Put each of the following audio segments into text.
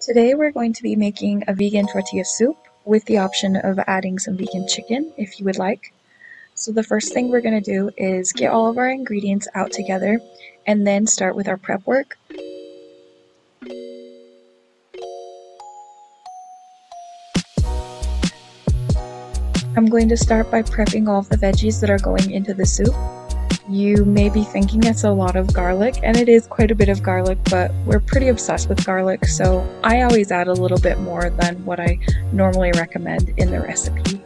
Today we're going to be making a vegan tortilla soup with the option of adding some vegan chicken if you would like. So the first thing we're going to do is get all of our ingredients out together and then start with our prep work. I'm going to start by prepping all of the veggies that are going into the soup. You may be thinking it's a lot of garlic, and it is quite a bit of garlic, but we're pretty obsessed with garlic, so I always add a little bit more than what I normally recommend in the recipe.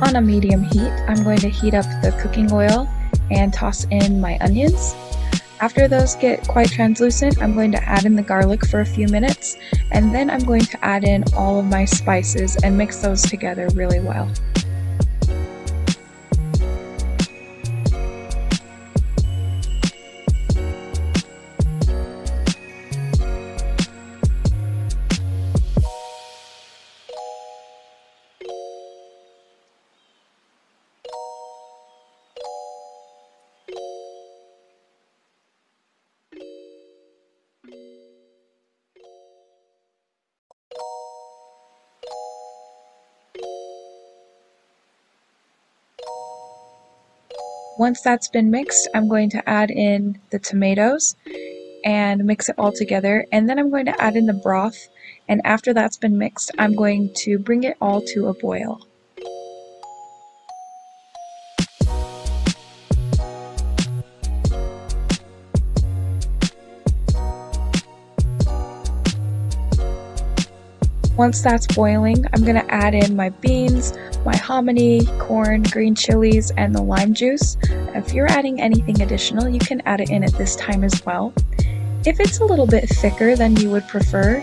On a medium heat, I'm going to heat up the cooking oil and toss in my onions. After those get quite translucent, I'm going to add in the garlic for a few minutes, and then I'm going to add in all of my spices and mix those together really well. Once that's been mixed, I'm going to add in the tomatoes and mix it all together. And then I'm going to add in the broth. And after that's been mixed, I'm going to bring it all to a boil. Once that's boiling, I'm to add in my beans, my hominy, corn, green chilies, and the lime juice. If you're adding anything additional, you can add it in at this time as well. If it's a little bit thicker than you would prefer,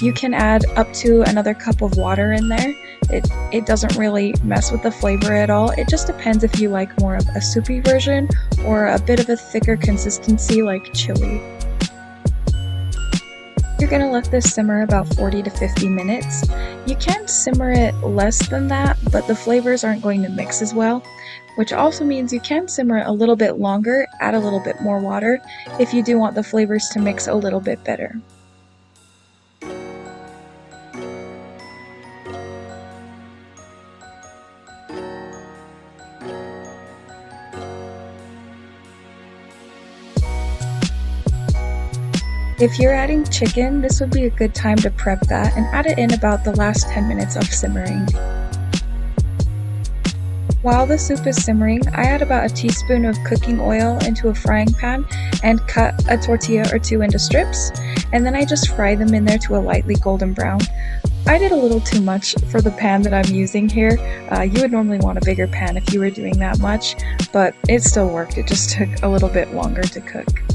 you can add up to another cup of water in there. It, it doesn't really mess with the flavor at all. It just depends if you like more of a soupy version or a bit of a thicker consistency like chili. You're going to let this simmer about 40 to 50 minutes. You can simmer it less than that, but the flavors aren't going to mix as well, which also means you can simmer it a little bit longer, add a little bit more water, if you do want the flavors to mix a little bit better. If you're adding chicken, this would be a good time to prep that and add it in about the last 10 minutes of simmering. While the soup is simmering, I add about a teaspoon of cooking oil into a frying pan and cut a tortilla or two into strips, and then I just fry them in there to a lightly golden brown. I did a little too much for the pan that I'm using here. Uh, you would normally want a bigger pan if you were doing that much, but it still worked. It just took a little bit longer to cook.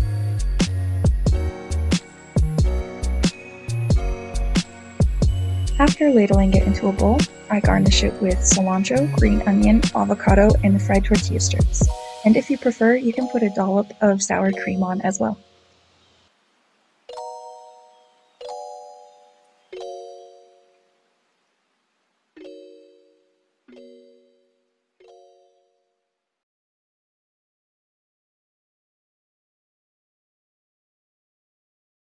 After ladling it into a bowl, I garnish it with cilantro, green onion, avocado, and fried tortilla strips. And if you prefer, you can put a dollop of sour cream on as well.